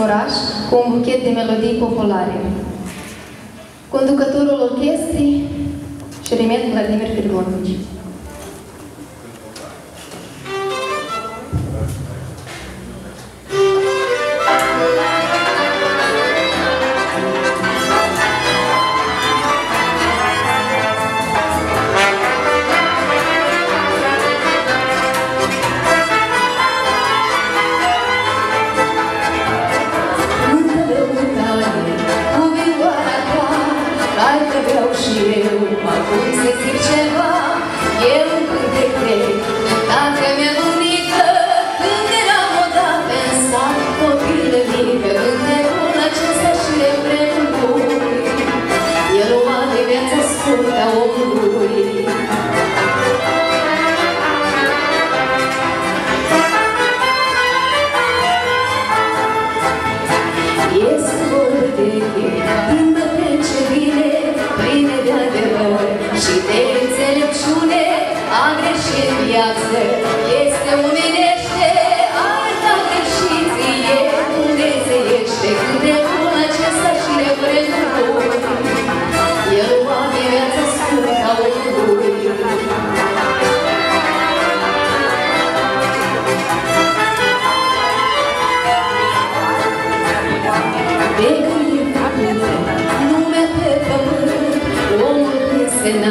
populară Izvoraș cu un buchet de melodii populare. Conducătorul orchestrii, Șeremet Vladimir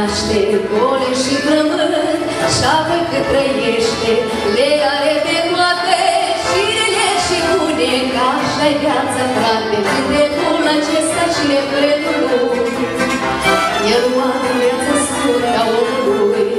naște, gole și frământ, șapă cât trăiește, le are pe toate și rele și bune, ca așa-i viața, frate, cât de bun acesta și e plenul lui. El oameni viața ca omului,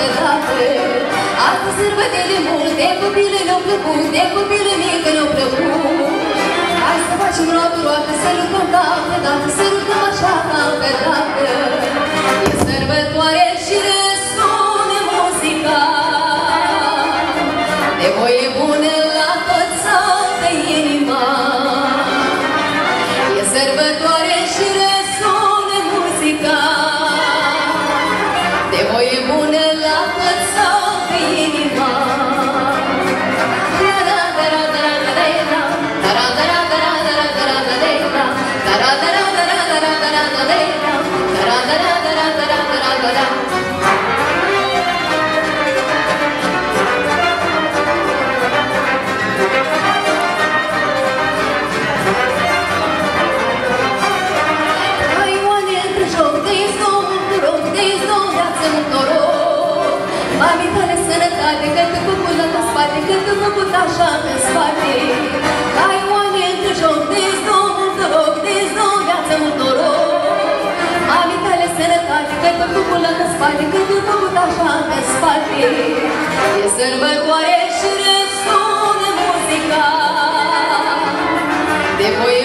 de dată Asta sărbătele multe copile ne-au plăcut De copile mie că ne-au plăcut. Hai să facem roată, roată, să rugăm dată, dată Să rugăm așa ca pe dată. E sărbătoare spate Cât că făcut așa pe spate Ai oane într joc de zon Mult noroc de zon Viață mult noroc. Ami tale sănătate Că-i făcut până în spate Cât că făcut așa pe spate E sărbătoare și răsună muzica. De voie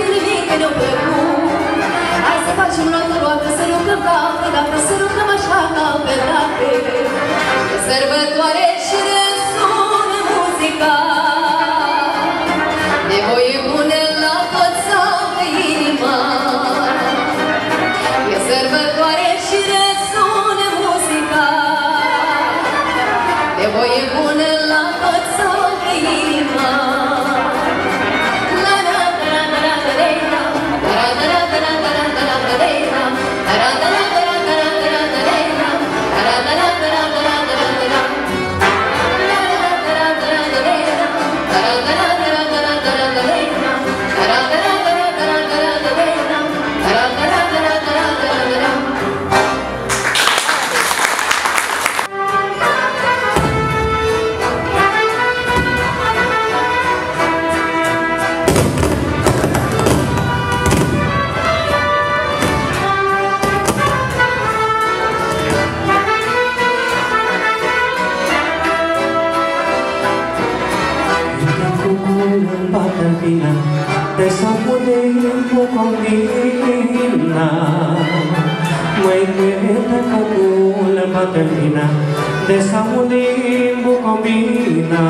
iubirii că ne-au plăcut Hai să facem roată, să rugăm ca pe dată Să rugăm așa ca pe dată Sărbătoare și răsună muzica. mundo combina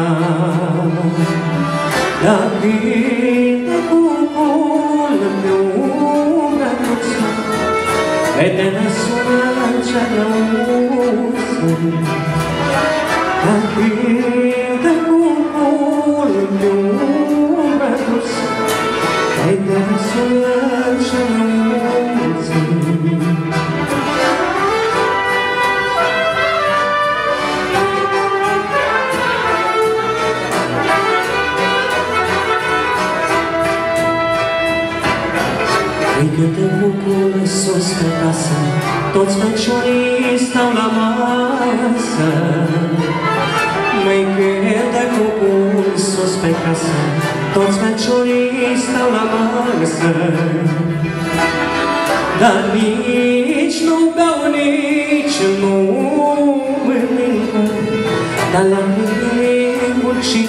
La vita cucula un'ombra tozza Ed è nessuna lancia da uso sus pe casă, toți feciorii stau la masă. Măi cântă bucură sus pe casă, toți feciorii stau la masă. Dar nici nu beau, nici nu mănâncă, dar la mine și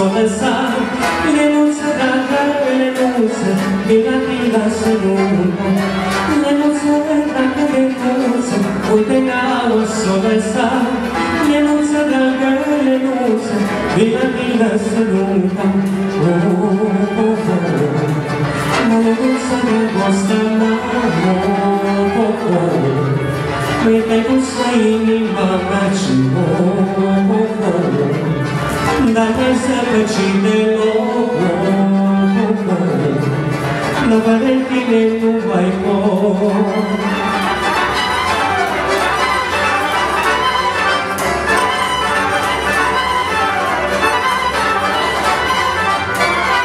começar Iremos cantar, iremos Minha vida, Senhor Iremos cantar, iremos Hoy tengamos começar Iremos vida, Senhor Oh, oh, oh Não gostaremos de amor Me pego sem me mamar de novo Nagasa pachine mo Navarentine mo vai mo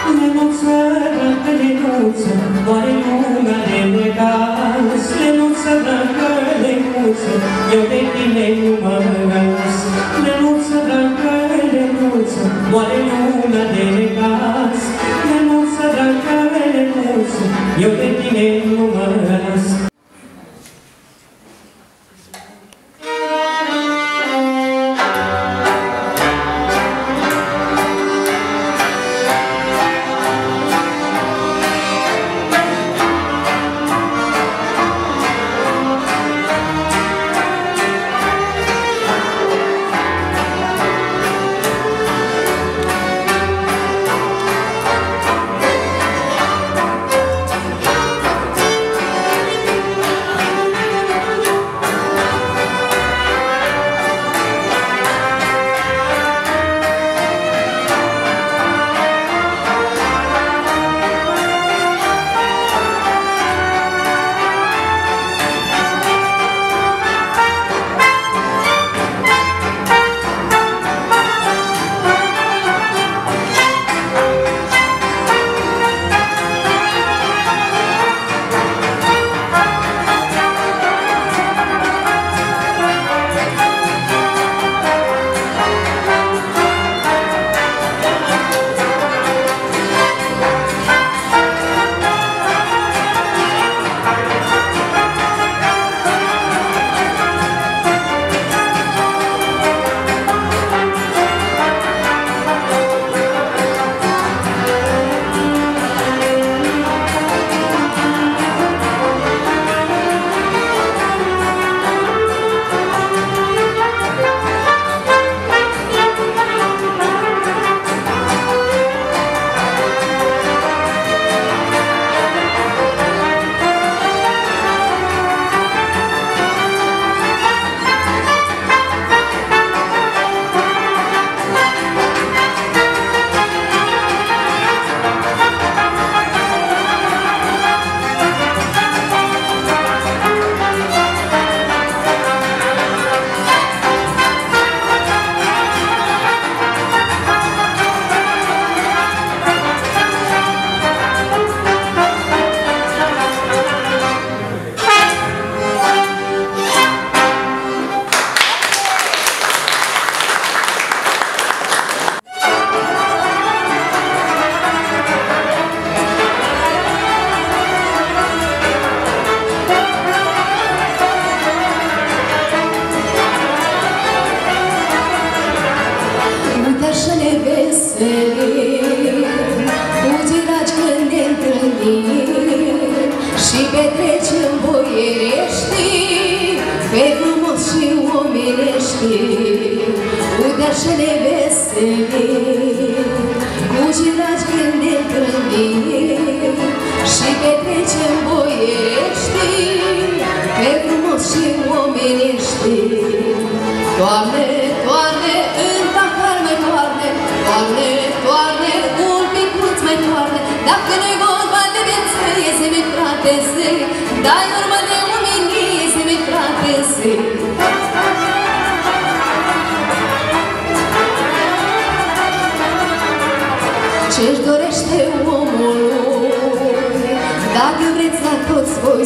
Lemon sarà per le cose Vuoi una delle gas Lemon sarà per le cose Io vedi le umane quale luna delle gas, la mossa dal cavello, io che ti vengo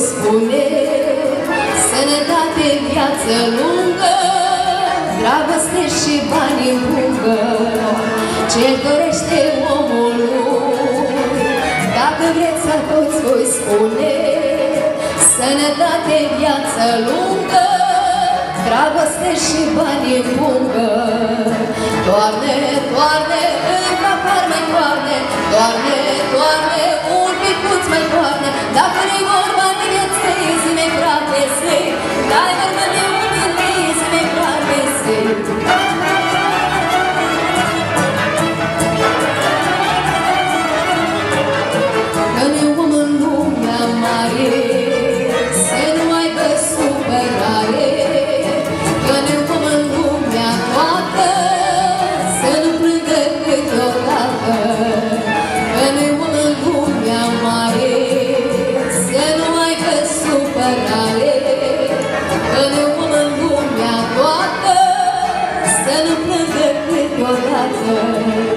spune Sănătate, viață lungă Dragoste și bani în muncă Ce dorește omul Dacă vreți să toți voi spune Sănătate, viață lungă Dragoste și bani în muncă Doamne, Doamne, în capar mai toarne Doamne, Doamne trecut mai poate Dar până e vorba de viață, zi mai frate, zi Dar e vorba de unii, zi mai frate, zi shelter